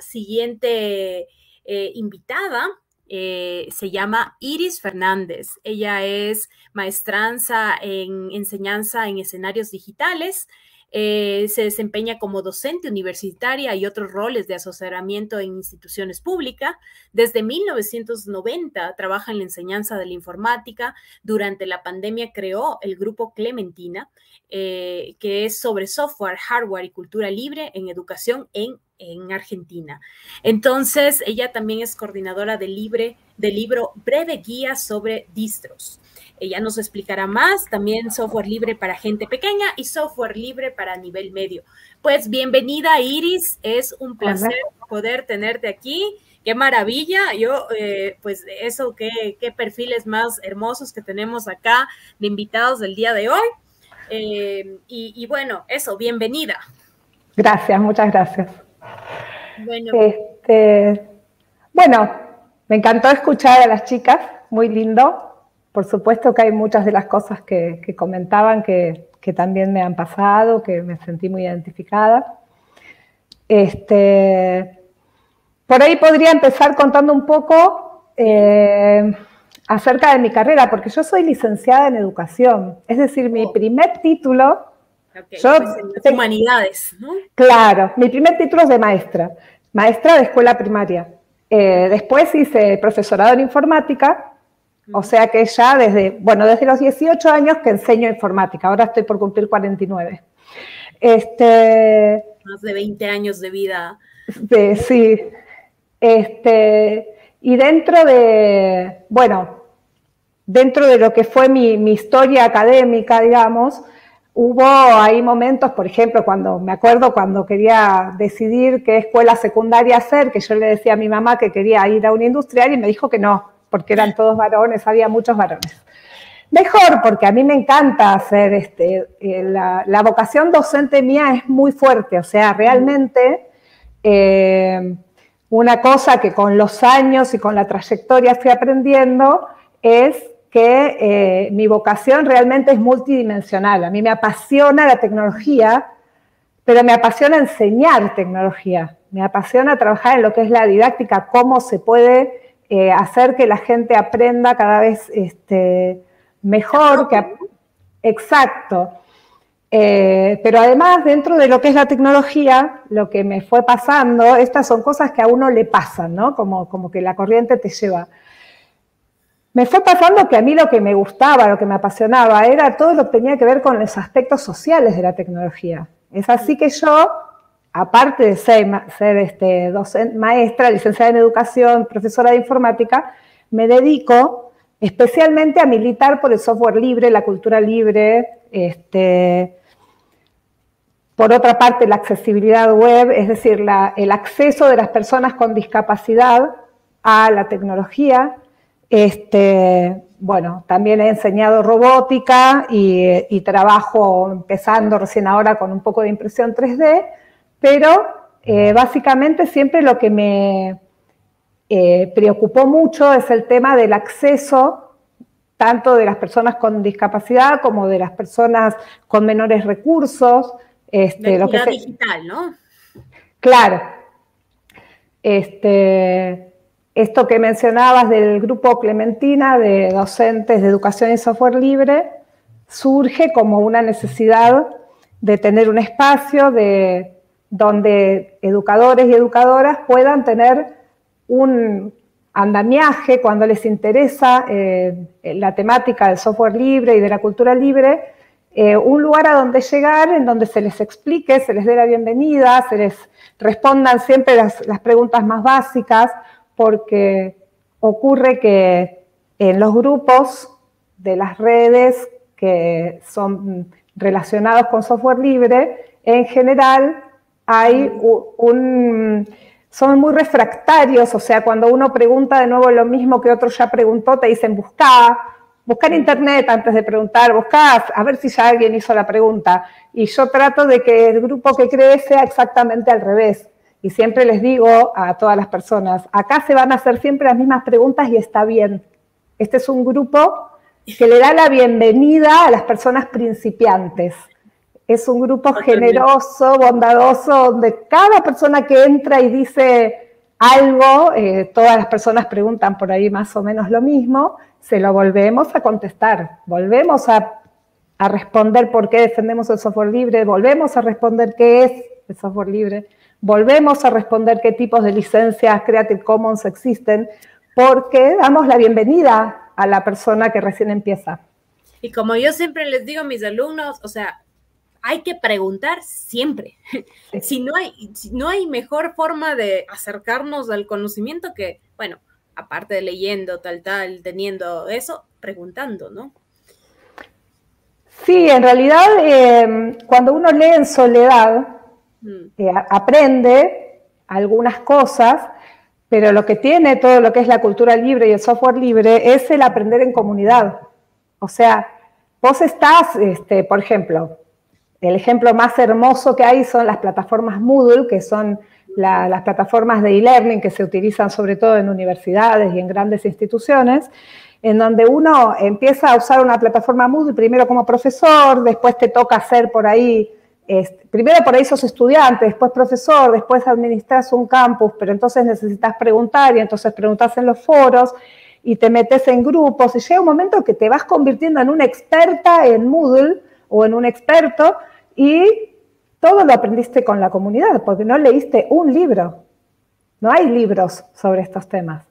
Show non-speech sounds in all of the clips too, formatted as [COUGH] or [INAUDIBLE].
siguiente eh, invitada eh, se llama Iris Fernández. Ella es maestranza en enseñanza en escenarios digitales. Eh, se desempeña como docente universitaria y otros roles de asesoramiento en instituciones públicas. Desde 1990 trabaja en la enseñanza de la informática. Durante la pandemia creó el grupo Clementina, que es sobre software, hardware y cultura libre en educación en en Argentina. Entonces, ella también es coordinadora del, libre, del libro Breve Guía sobre Distros. Ella nos explicará más, también software libre para gente pequeña y software libre para nivel medio. Pues bienvenida Iris, es un placer poder tenerte aquí. Qué maravilla, yo, eh, pues eso, qué, qué, perfiles más hermosos que tenemos acá de invitados del día de hoy. Eh, y bueno, eso, bienvenida. Gracias, muchas gracias. Bueno. Este, bueno, me encantó escuchar a las chicas, muy lindo. Por supuesto que hay muchas de las cosas que, comentaban que, también me han pasado, que me sentí muy identificada. Este, por ahí podría empezar contando un poco eh, acerca de mi carrera, porque yo soy licenciada en educación, es decir, mi oh. primer título yo, pues humanidades, ¿no? Claro, mi primer título es de maestra, maestra de escuela primaria. Eh, después hice profesorado en informática, o sea que ya desde, bueno, desde los 18 años que enseño informática, ahora estoy por cumplir 49. Este, Más de 20 años de vida. sí. Este, y dentro de, bueno, dentro de lo que fue mi, mi historia académica, digamos, Hubo ahí momentos, por ejemplo, cuando me acuerdo cuando quería decidir qué escuela secundaria hacer, que yo le decía a mi mamá que quería ir a una industrial y me dijo que no, porque eran todos varones, había muchos varones. Mejor, porque a mí me encanta hacer, este, eh, la, vocación docente mía es muy fuerte, o sea, realmente eh, una cosa que con los años y con la trayectoria fui aprendiendo es que eh, mi vocación realmente es multidimensional. A mí me apasiona la tecnología, pero me apasiona enseñar tecnología. Me apasiona trabajar en lo que es la didáctica, cómo se puede eh, hacer que la gente aprenda cada vez este, mejor. Que, exacto. Eh, pero además, dentro de lo que es la tecnología, lo que me fue pasando, estas son cosas que a uno le pasan, ¿no? Como, como que la corriente te lleva me fue pasando que a mí lo que me gustaba, lo que me apasionaba, era todo lo que tenía que ver con los aspectos sociales de la tecnología. Es así que yo, aparte de ser, este, maestra, licenciada en educación, profesora de informática, me dedico especialmente a militar por el software libre, la cultura libre, este, por otra parte la accesibilidad web, es decir, el acceso de las personas con discapacidad a la tecnología, este, bueno, también he enseñado robótica y, trabajo empezando recién ahora con un poco de impresión 3D, pero eh, básicamente siempre lo que me eh, preocupó mucho es el tema del acceso tanto de las personas con discapacidad como de las personas con menores recursos. Este, lo que digital, ¿no? Claro. Este, esto que mencionabas del grupo Clementina de docentes de educación y software libre surge como una necesidad de tener un espacio de, donde educadores y educadoras puedan tener un andamiaje cuando les interesa eh, la temática del software libre y de la cultura libre, eh, un lugar a donde llegar, en donde se les explique, se les dé la bienvenida, se les respondan siempre las preguntas más básicas, porque ocurre que en los grupos de las redes que son relacionados con software libre, en general hay un, son muy refractarios, o sea, cuando uno pregunta de nuevo lo mismo que otro ya preguntó, te dicen buscar, buscar internet antes de preguntar, buscar a ver si ya alguien hizo la pregunta. Y yo trato de que el grupo que cree sea exactamente al revés. Y siempre les digo a todas las personas, acá se van a hacer siempre las mismas preguntas y está bien. Este es un grupo que le da la bienvenida a las personas principiantes. Es un grupo generoso, bondadoso, donde cada persona que entra y dice algo, eh, todas las personas preguntan por ahí más o menos lo mismo, se lo volvemos a contestar, volvemos a, a responder por qué defendemos el software libre, volvemos a responder qué es el software libre, volvemos a responder qué tipos de licencias Creative Commons existen, porque damos la bienvenida a la persona que recién empieza. Y como yo siempre les digo a mis alumnos, o sea, hay que preguntar siempre. Si, no hay, no hay mejor forma de acercarnos al conocimiento que, bueno, aparte de leyendo, tal, tal, teniendo eso, preguntando, ¿no? Sí, en realidad, em, cuando uno lee en soledad. Eh, aprende algunas cosas, pero lo que tiene todo lo que es la cultura libre y el software libre es el aprender en comunidad. O sea, vos estás, este, por ejemplo, el ejemplo más hermoso que hay son las plataformas Moodle, que son las plataformas de e-learning que se utilizan sobre todo en universidades y en grandes instituciones, en donde uno empieza a usar una plataforma Moodle primero como profesor, después te toca hacer por ahí, primero por ahí sos estudiante, después profesor, después administras un campus, pero entonces necesitas preguntar y entonces preguntas en los foros y te metes en grupos y llega un momento que te vas convirtiendo en una experta en Moodle o en un experto y todo lo aprendiste con la comunidad, porque no leíste un libro. No hay libros sobre estos temas.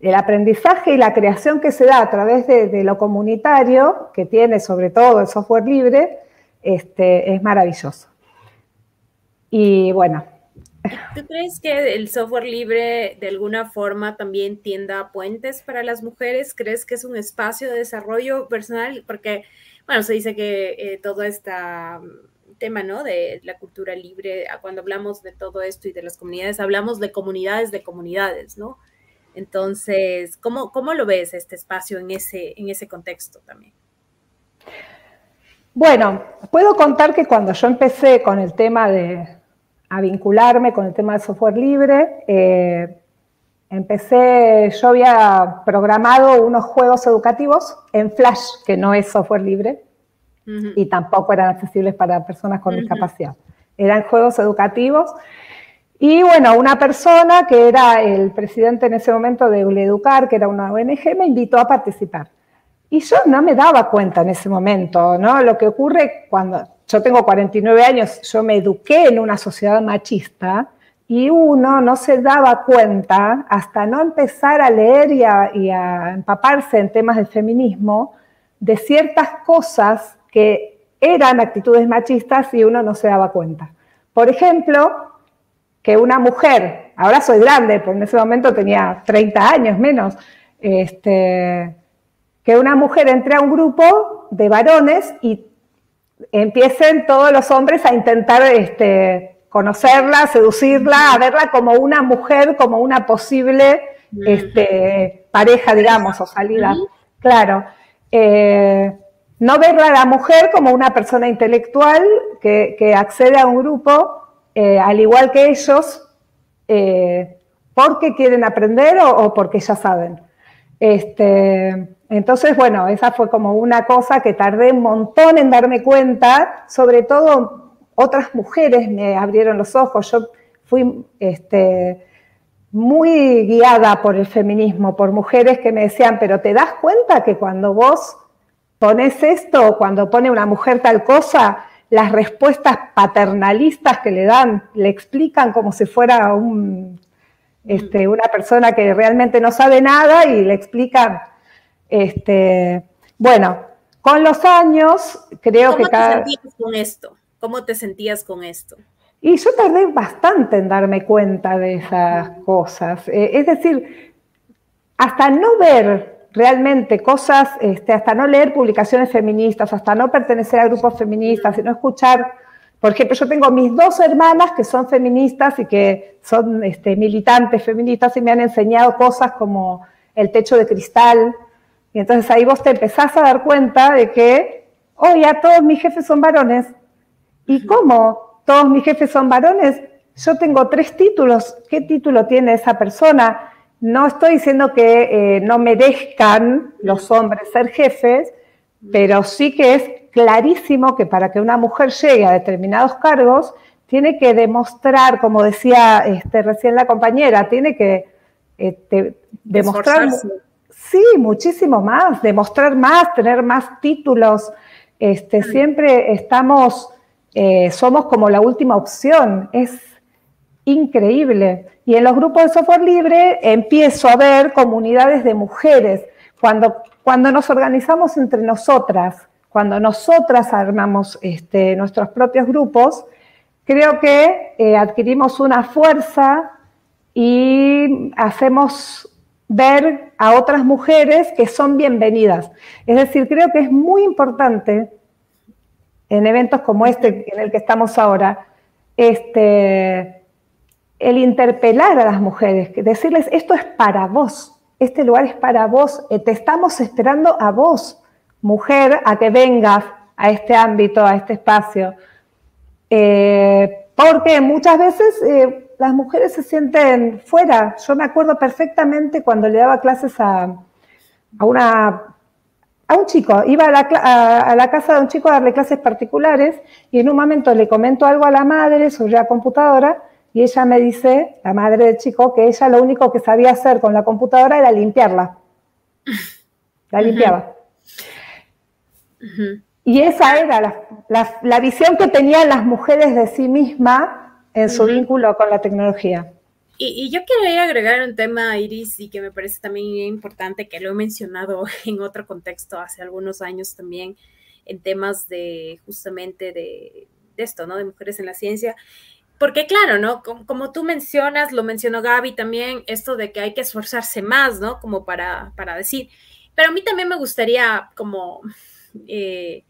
El aprendizaje y la creación que se da a través de, lo comunitario, que tiene sobre todo el software libre, este, es maravilloso. Y bueno. ¿Tú crees que el software libre de alguna forma también tienda puentes para las mujeres? ¿Crees que es un espacio de desarrollo personal? Porque, bueno, se dice que eh, todo esta tema, ¿no? De la cultura libre, cuando hablamos de todo esto y de las comunidades, hablamos de comunidades de comunidades, ¿no? Entonces, ¿cómo, cómo lo ves este espacio en ese, en ese contexto también? Bueno, puedo contar que cuando yo empecé con el tema de a vincularme con el tema de software libre, eh, empecé, yo había programado unos juegos educativos en Flash, que no es software libre, y tampoco eran accesibles para personas con discapacidad. Eran juegos educativos. Y bueno, una persona que era el presidente en ese momento de Educar, que era una ONG, me invitó a participar. Y yo no me daba cuenta en ese momento, ¿no? Lo que ocurre cuando yo tengo 49 años, yo me eduqué en una sociedad machista y uno no se daba cuenta hasta no empezar a leer y a, y a empaparse en temas de feminismo de ciertas cosas que eran actitudes machistas y uno no se daba cuenta. Por ejemplo, que una mujer, ahora soy grande, pero en ese momento tenía 30 años menos, este, que una mujer entre a un grupo de varones y empiecen todos los hombres a intentar este, conocerla, seducirla, a verla como una mujer, como una posible este, pareja, digamos, o salida. Claro. Eh, no ver a la mujer como una persona intelectual que, accede a un grupo, eh, al igual que ellos, eh, porque quieren aprender o, porque ya saben. Este, entonces, bueno, esa fue como una cosa que tardé un montón en darme cuenta, sobre todo otras mujeres me abrieron los ojos. Yo fui este, muy guiada por el feminismo, por mujeres que me decían, pero te das cuenta que cuando vos pones esto, cuando pone una mujer tal cosa, las respuestas paternalistas que le dan, le explican como si fuera este, una persona que realmente no sabe nada y le explican, este, bueno, con los años creo que cada... ¿Cómo te sentías con esto? ¿Cómo te sentías con esto? Y yo tardé bastante en darme cuenta de esas cosas. Eh, es decir, hasta no ver realmente cosas, este, hasta no leer publicaciones feministas, hasta no pertenecer a grupos feministas, y no escuchar, por ejemplo, yo tengo mis dos hermanas que son feministas y que son este, militantes feministas y me han enseñado cosas como el techo de cristal, y entonces ahí vos te empezás a dar cuenta de que, oye, todos mis jefes son varones, ¿y cómo todos mis jefes son varones? Yo tengo tres títulos, ¿qué título tiene esa persona? No estoy diciendo que eh, no merezcan los hombres ser jefes, pero sí que es clarísimo que para que una mujer llegue a determinados cargos, tiene que demostrar, como decía este, recién la compañera, tiene que este, demostrar, sí, muchísimo más, demostrar más, tener más títulos. Este, siempre estamos, eh, somos como la última opción. Es increíble. Y en los grupos de software libre empiezo a ver comunidades de mujeres. Cuando, cuando nos organizamos entre nosotras, cuando nosotras armamos este, nuestros propios grupos, creo que eh, adquirimos una fuerza y hacemos ver a otras mujeres que son bienvenidas. Es decir, creo que es muy importante en eventos como este en el que estamos ahora, este, el interpelar a las mujeres, decirles, esto es para vos, este lugar es para vos, eh, te estamos esperando a vos, mujer, a que vengas a este ámbito, a este espacio. Eh, porque muchas veces eh, las mujeres se sienten fuera. Yo me acuerdo perfectamente cuando le daba clases a, una a un chico, iba a la, a la, casa de un chico a darle clases particulares y en un momento le comento algo a la madre sobre la computadora y ella me dice, la madre del chico, que ella lo único que sabía hacer con la computadora era limpiarla. La limpiaba. Y esa era la, visión que tenían las mujeres de sí misma en su vínculo con la tecnología. Y, yo quería agregar un tema, Iris, y que me parece también importante, que lo he mencionado [LAUGHS] en otro contexto hace algunos años también, en temas de justamente de, esto, ¿no? De mujeres en la ciencia. Porque claro, ¿no? Como, tú mencionas, lo mencionó Gaby también, esto de que hay que esforzarse más, ¿no? Como para, para decir. Pero a mí también me gustaría como eh,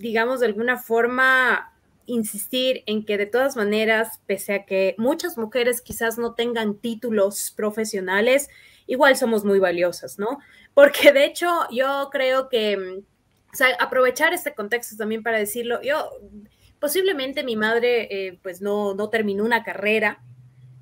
digamos, de alguna forma insistir en que de todas maneras, pese a que muchas mujeres quizás no tengan títulos profesionales, igual somos muy valiosas, ¿no? Porque de hecho yo creo que, sea, aprovechar este contexto también para decirlo, yo, posiblemente mi madre eh, pues no, no terminó una carrera,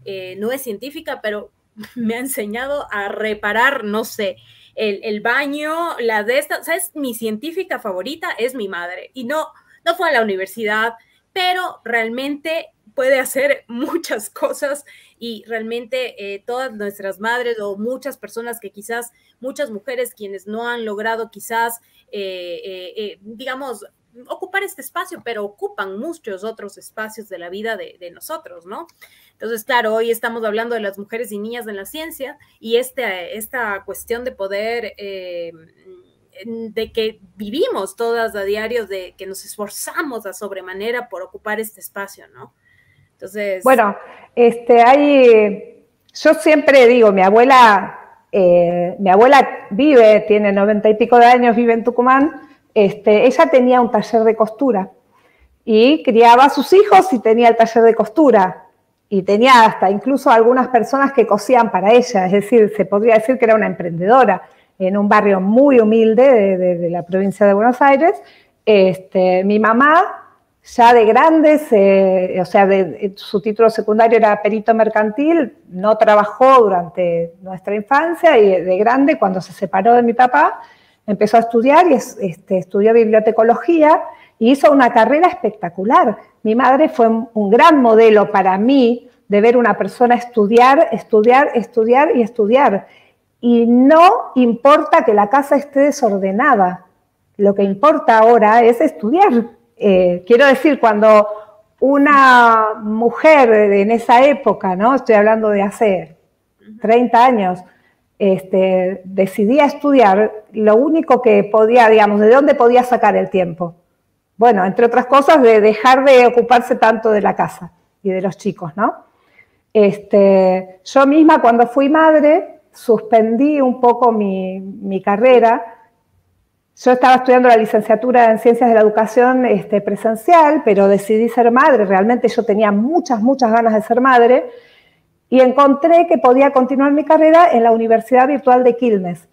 eh, no es científica, pero [LAUGHS] me ha enseñado a reparar, no sé, el, baño, la de esta, ¿sabes? Mi científica favorita es mi madre y no, no fue a la universidad, pero realmente puede hacer [LAUGHS] muchas cosas y realmente eh, todas nuestras madres o muchas personas que quizás, muchas mujeres quienes no han logrado quizás, eh, eh, digamos, ocupar este espacio, pero ocupan muchos otros espacios de la vida de, de nosotros, ¿no? Entonces, claro, hoy estamos hablando de las mujeres y niñas en la ciencia y este, esta cuestión de poder, de que vivimos todas a diario, de que nos esforzamos a sobremanera por ocupar este espacio, ¿no? Entonces... Bueno, este, hay, yo siempre digo, mi abuela, eh, mi abuela vive, tiene noventa y pico de años, vive en Tucumán, este, ella tenía un taller de costura y criaba a sus hijos y tenía el taller de costura y tenía hasta incluso algunas personas que cosían para ella, es decir, se podría decir que era una emprendedora en un barrio muy humilde de, la provincia de Buenos Aires. Este, mi mamá, ya de grande, o sea, de, su título secundario era perito mercantil, no trabajó durante nuestra infancia y de grande, cuando se separó de mi papá, empezó a estudiar y este, estudió bibliotecología y hizo una carrera espectacular. Mi madre fue un gran modelo para mí de ver una persona estudiar, estudiar, estudiar y estudiar. Y no importa que la casa esté desordenada, lo que importa ahora es estudiar. Eh, quiero decir, cuando una mujer en esa época, ¿no? Estoy hablando de hace 30 años, este, decidía estudiar, lo único que podía, digamos, ¿de dónde podía sacar el tiempo? Bueno, entre otras cosas, de dejar de ocuparse tanto de la casa y de los chicos, ¿no? Este, yo misma cuando fui madre suspendí un poco mi, carrera. Yo estaba estudiando la licenciatura en Ciencias de la Educación este, presencial, pero decidí ser madre. Realmente yo tenía muchas, muchas ganas de ser madre y encontré que podía continuar mi carrera en la Universidad Virtual de Quilmes.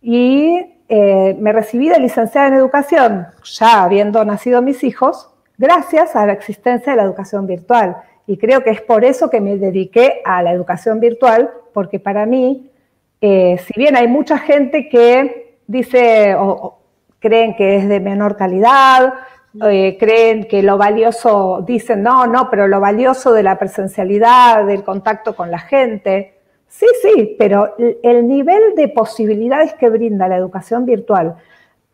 Y eh, me recibí de licenciada en educación, ya habiendo nacido mis hijos, gracias a la existencia de la educación virtual. Y creo que es por eso que me dediqué a la educación virtual, porque para mí, eh, si bien hay mucha gente que dice, creen que es de menor calidad, eh, creen que lo valioso, dicen, no, no, pero lo valioso de la presencialidad, del contacto con la gente. Sí, sí, pero el nivel de posibilidades que brinda la educación virtual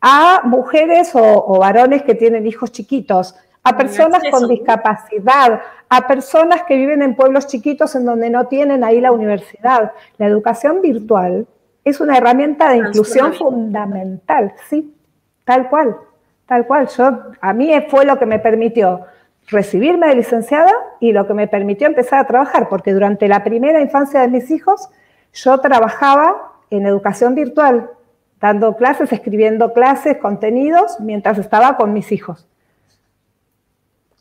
a mujeres o, varones que tienen hijos chiquitos, a personas con discapacidad, a personas que viven en pueblos chiquitos en donde no tienen ahí la universidad. La educación virtual es una herramienta de inclusión fundamental, sí, tal cual. Tal cual, yo, a mí fue lo que me permitió recibirme de licenciada y lo que me permitió empezar a trabajar, porque durante la primera infancia de mis hijos yo trabajaba en educación virtual, dando clases, escribiendo clases, contenidos, mientras estaba con mis hijos.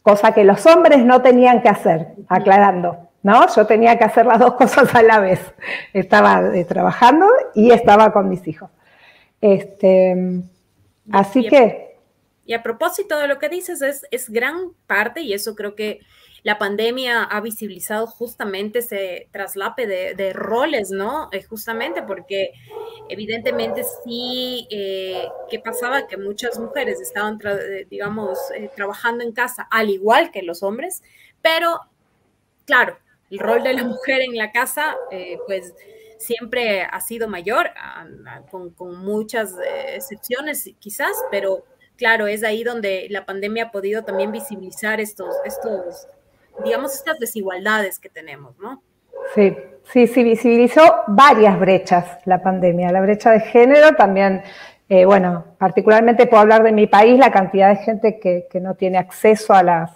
Cosa que los hombres no tenían que hacer, aclarando, ¿no? Yo tenía que hacer las dos cosas a la vez. Estaba eh, trabajando y estaba con mis hijos. Este, así que y a propósito de lo que dices, es, es gran parte, y eso creo que la pandemia ha visibilizado justamente ese traslape de, roles, ¿no? Eh, justamente porque evidentemente sí, eh, ¿qué pasaba? Que muchas mujeres estaban, eh, digamos, trabajando en casa, al igual que los hombres, pero claro, el rol de la mujer en la casa, pues siempre ha sido mayor, con, con muchas excepciones quizás, pero claro, es ahí donde la pandemia ha podido también visibilizar estos, estos, digamos, estas desigualdades que tenemos, ¿no? Sí, sí, sí, visibilizó varias brechas la pandemia. La brecha de género también, eh, bueno, particularmente puedo hablar de mi país, la cantidad de gente que, no tiene acceso a las,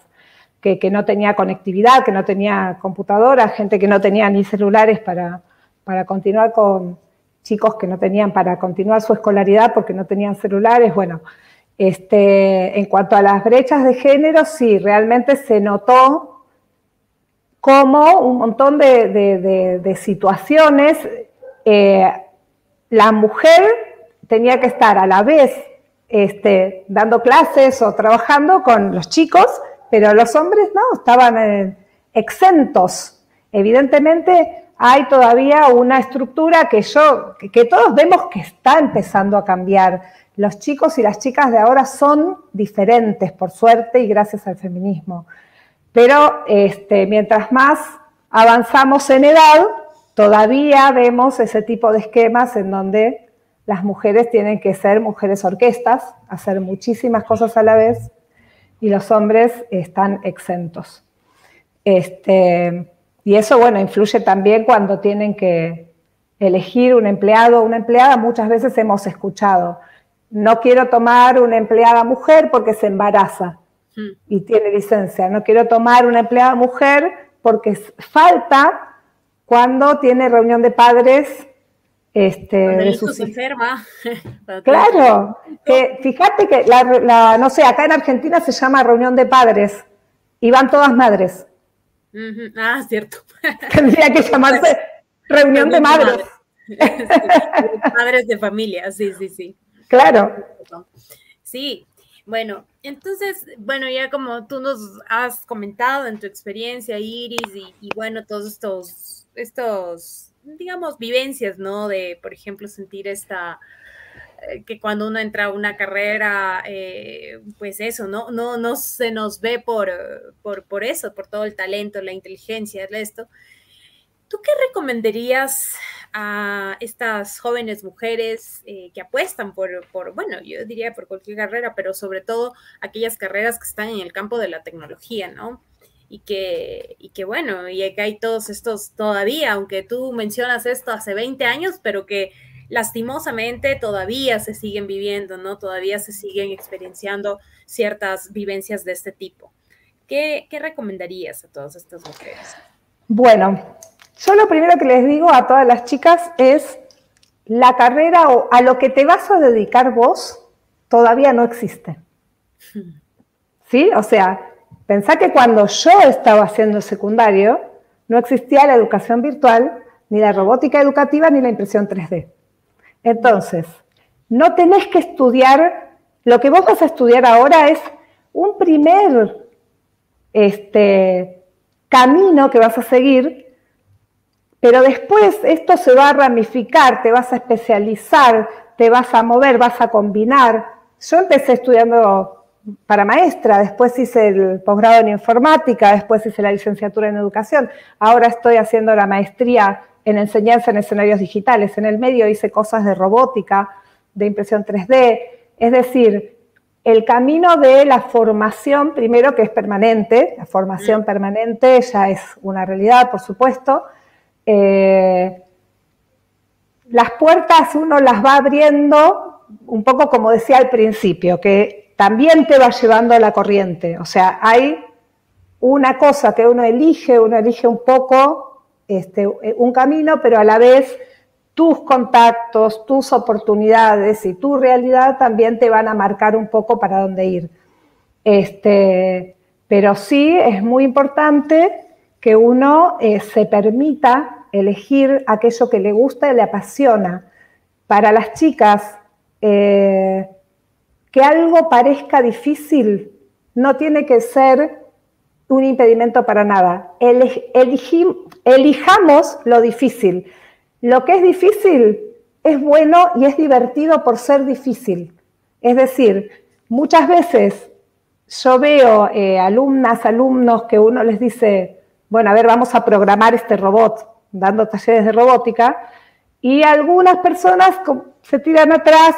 que, no tenía conectividad, que no tenía computadora, gente que no tenía ni celulares para, para continuar con chicos que no tenían para continuar su escolaridad porque no tenían celulares. Bueno, este, en cuanto a las brechas de género, sí, realmente se notó como un montón de, situaciones, eh, la mujer tenía que estar a la vez este, dando clases o trabajando con los chicos, pero los hombres no, estaban eh, exentos. Evidentemente hay todavía una estructura que yo, que todos vemos que está empezando a cambiar los chicos y las chicas de ahora son diferentes, por suerte, y gracias al feminismo. Pero este, mientras más avanzamos en edad, todavía vemos ese tipo de esquemas en donde las mujeres tienen que ser mujeres orquestas, hacer muchísimas cosas a la vez, y los hombres están exentos. Este, y eso, bueno, influye también cuando tienen que elegir un empleado o una empleada. Muchas veces hemos escuchado, no quiero tomar una empleada mujer porque se embaraza. Y tiene licencia. No quiero tomar una empleada mujer porque falta cuando tiene reunión de padres. Este, cuando el hijo se enferma. [LAUGHS] claro, que fíjate que, la, no sé, acá en Argentina se llama reunión de padres y van todas madres. Ah, cierto. [LAUGHS] Tendría que llamarse reunión, de madres. madres [LAUGHS] de familia, sí, sí, sí. Claro. Sí, bueno, entonces, bueno, ya como tú nos has comentado en tu experiencia, Iris, y, bueno, todos estos, estos, digamos, vivencias, ¿no? De, por ejemplo, sentir esta, eh, que cuando uno entra a una carrera, eh, pues eso, ¿no? No, no se nos ve por, por, por eso, por todo el talento, la inteligencia, esto. ¿Tú qué recomendarías a estas jóvenes mujeres eh, que apuestan por, bueno, yo diría por cualquier carrera, pero sobre todo aquellas carreras que están en el campo de la tecnología, ¿no? Y que, y que bueno, y que hay todos estos todavía, aunque tú mencionas esto hace 20 años, pero que lastimosamente todavía se siguen viviendo, ¿no? Todavía se siguen experienciando ciertas vivencias de este tipo. ¿Qué, qué recomendarías a todas estas mujeres? Bueno, yo lo primero que les digo a todas las chicas es, la carrera o a lo que te vas a dedicar vos todavía no existe. ¿Sí? O sea, pensá que cuando yo estaba haciendo secundario, no existía la educación virtual, ni la robótica educativa, ni la impresión 3D. Entonces, no tenés que estudiar, lo que vos vas a estudiar ahora es un primer este, camino que vas a seguir pero después esto se va a ramificar, te vas a especializar, te vas a mover, vas a combinar. yo empecé estudiando para maestra, después hice el posgrado en informática, después hice la licenciatura en educación, ahora estoy haciendo la maestría en enseñanza en escenarios digitales. En el medio hice cosas de robótica, de impresión 3D, es decir, el camino de la formación, primero que es permanente, la formación mm. permanente ya es una realidad, por supuesto. Eh, las puertas uno las va abriendo un poco como decía al principio, que también te va llevando a la corriente. O sea, hay una cosa que uno elige, uno elige un poco este, un camino, pero a la vez tus contactos, tus oportunidades y tu realidad también te van a marcar un poco para dónde ir. Este, pero sí es muy importante que uno eh, se permita elegir aquello que le gusta y le apasiona. Para las chicas, eh, que algo parezca difícil no tiene que ser un impedimento para nada. elijamos lo difícil. Lo que es difícil es bueno y es divertido por ser difícil. Es decir, muchas veces yo veo eh, alumnas, alumnos que uno les dice, bueno, a ver, vamos a programar este robot, dando talleres de robótica, y algunas personas se tiran atrás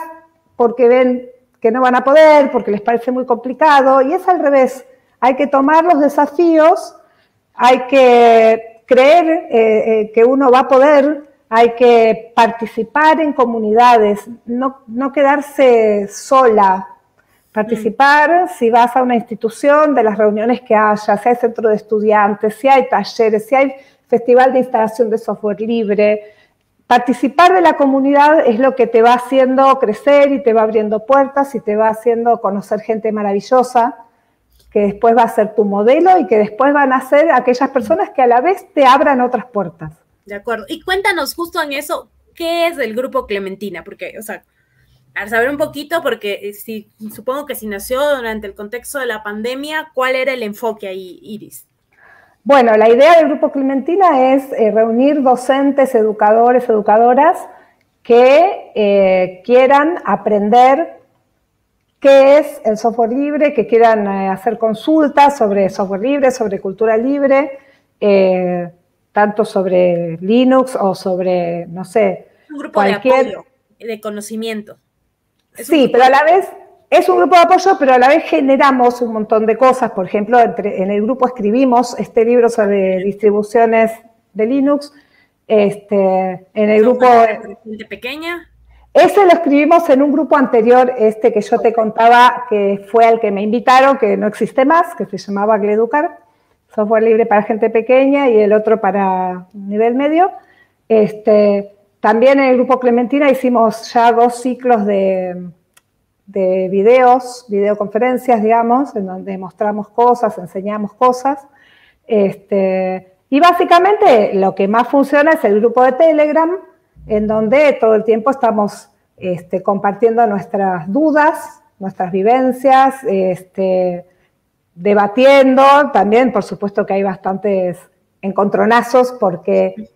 porque ven que no van a poder, porque les parece muy complicado, y es al revés. Hay que tomar los desafíos, hay que creer eh, eh, que uno va a poder, hay que participar en comunidades, no, quedarse sola, participar si vas a una institución, de las reuniones que haya, si hay centro de estudiantes, si hay talleres, si hay festival de instalación de software libre. Participar de la comunidad es lo que te va haciendo crecer y te va abriendo puertas y te va haciendo conocer gente maravillosa que después va a ser tu modelo y que después van a ser aquellas personas que a la vez te abran otras puertas. De acuerdo. Y cuéntanos justo en eso, ¿qué es el grupo Clementina? Porque, o sea, para saber un poquito, porque eh, si, supongo que si nació durante el contexto de la pandemia, ¿cuál era el enfoque ahí, Iris? Bueno, la idea del Grupo Clementina es eh, reunir docentes, educadores, educadoras que eh, quieran aprender qué es el software libre, que quieran hacer consultas sobre software libre, sobre cultura libre, tanto sobre Linux o sobre, no sé, un grupo cualquier... de apoyo, de conocimiento. Sí, pero a la vez es un grupo de apoyo, pero a la vez generamos un montón de cosas. Por ejemplo, en el grupo escribimos este libro sobre distribuciones de Linux. Este, en el grupo... ¿De pequeña? Ese lo escribimos en un grupo anterior, este que yo te contaba, que fue al que me invitaron, que no existe más, que se llamaba Gleducar software libre para gente pequeña y el otro para nivel medio. Este, también en el grupo Clementina hicimos ya dos ciclos de, de videos, videoconferencias, digamos, en donde mostramos cosas, enseñamos cosas. Este, y básicamente lo que más funciona es el grupo de Telegram, en donde todo el tiempo estamos este, compartiendo nuestras dudas, nuestras vivencias, este, debatiendo, también por supuesto que hay bastantes encontronazos porque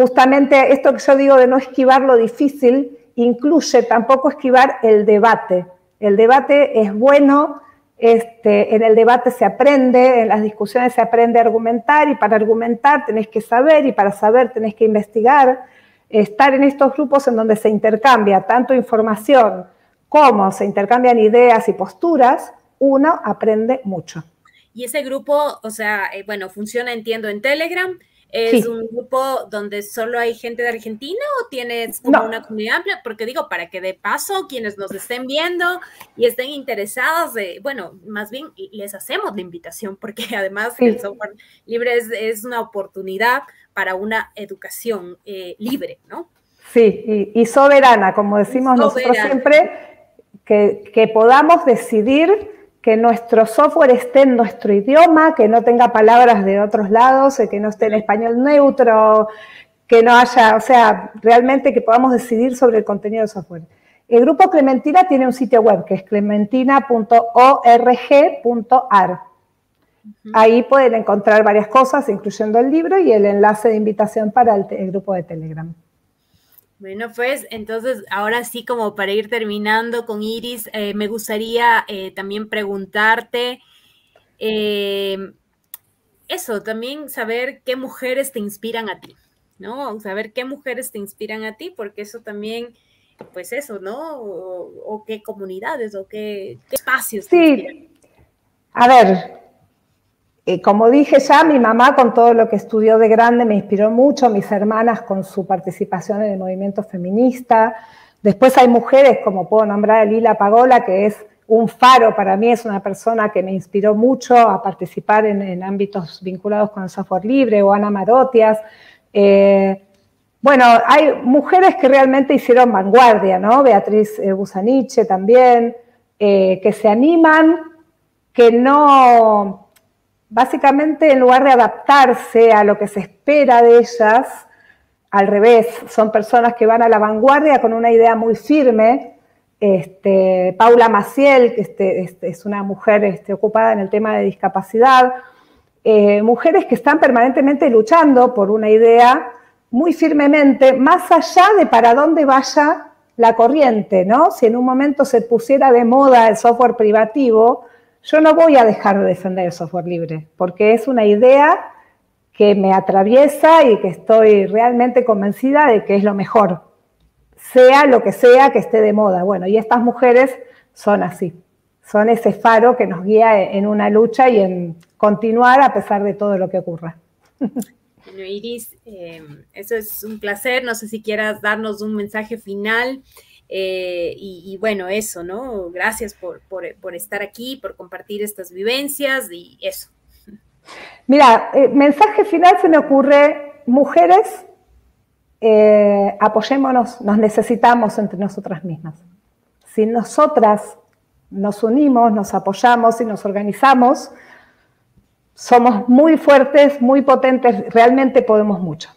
justamente esto que yo digo de no esquivar lo difícil incluye tampoco esquivar el debate. El debate es bueno, este, en el debate se aprende, en las discusiones se aprende a argumentar y para argumentar tenés que saber y para saber tenés que investigar. Estar en estos grupos en donde se intercambia tanto información como se intercambian ideas y posturas, uno aprende mucho. Y ese grupo, o sea, eh, bueno, funciona, entiendo, en Telegram. ¿Es un grupo donde solo hay gente de Argentina o tienes como una comunidad amplia? Porque digo, para que de paso quienes nos estén viendo y estén interesados, de, bueno, más bien les hacemos la invitación, porque [LAUGHS] además el software libre es, una oportunidad para una educación eh, libre, ¿no? Sí, y, soberana, como decimos nosotros siempre, que, que podamos decidir que nuestro software esté en nuestro idioma, que no tenga palabras de otros lados, que no esté en español neutro, que no haya, o sea, realmente que podamos decidir sobre el contenido del software. El grupo Clementina tiene un sitio web que es clementina.org.ar. Ahí pueden encontrar varias cosas, incluyendo el libro y el enlace de invitación para el, grupo de Telegram. Bueno, pues entonces ahora sí como para ir terminando con Iris, eh, me gustaría eh, también preguntarte eh, eso, también saber qué mujeres te inspiran a ti, ¿no? Saber qué mujeres te inspiran a ti, porque eso también, pues eso, ¿no? O, qué comunidades o qué, espacios. Te sí, a ver, eh, como dije ya, mi mamá con todo lo que estudió de grande me inspiró mucho, mis hermanas con su participación en el movimiento feminista. Después hay mujeres, como puedo nombrar a Lila Pagola, que es un faro para mí, es una persona que me inspiró mucho a participar en, ámbitos vinculados con el software libre, o Ana Marotias. Eh, bueno, hay mujeres que realmente hicieron vanguardia, ¿no? Beatriz eh, Busaniche también, que se animan, que no, básicamente en lugar de adaptarse a lo que se espera de ellas, al revés, son personas que van a la vanguardia con una idea muy firme. Este, Paula Maciel, que este, este, es una mujer este, ocupada en el tema de discapacidad, eh, mujeres que están permanentemente luchando por una idea muy firmemente, más allá de para dónde vaya la corriente, ¿no? Si en un momento se pusiera de moda el software privativo, yo no voy a dejar de defender el software libre, porque es una idea que me atraviesa y que estoy realmente convencida de que es lo mejor, sea lo que sea que esté de moda. Bueno, y estas mujeres son así, son ese faro que nos guía en una lucha y en continuar a pesar de todo lo que ocurra. Bueno, Iris, eh, eso es un placer. No sé si quieras darnos un mensaje final eh, y, bueno, eso, ¿no? Gracias por, estar aquí, por compartir estas vivencias y eso. Mira, eh, mensaje final se me ocurre, mujeres, eh, apoyémonos, nos necesitamos entre nosotras mismas. Si nosotras nos unimos, nos apoyamos y nos organizamos, somos muy fuertes, muy potentes, realmente podemos mucho.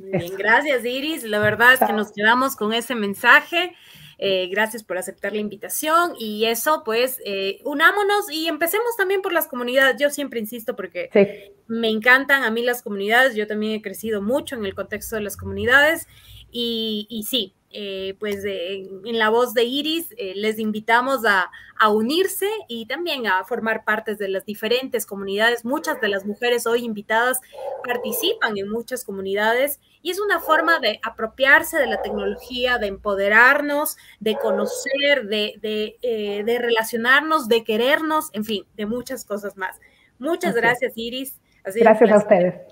Bien, gracias Iris. La verdad es que nos quedamos con ese mensaje. Eh, gracias por aceptar la invitación y eso, pues, eh, unámonos y empecemos también por las comunidades. Yo siempre insisto porque me encantan a mí las comunidades. Yo también he crecido mucho en el contexto de las comunidades y, y sí, eh, pues en la voz de Iris eh, les invitamos a, unirse y también a formar parte de las diferentes comunidades. Muchas de las mujeres hoy invitadas participan en muchas comunidades y es una forma de apropiarse de la tecnología, de empoderarnos, de conocer, de, eh, relacionarnos, de querernos, en fin, de muchas cosas más. Muchas gracias, Iris. gracias a ustedes.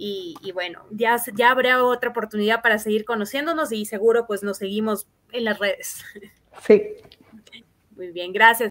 Y, bueno, ya, ya habrá otra oportunidad para seguir conociéndonos y seguro pues nos seguimos en las redes. Sí. Muy bien, gracias.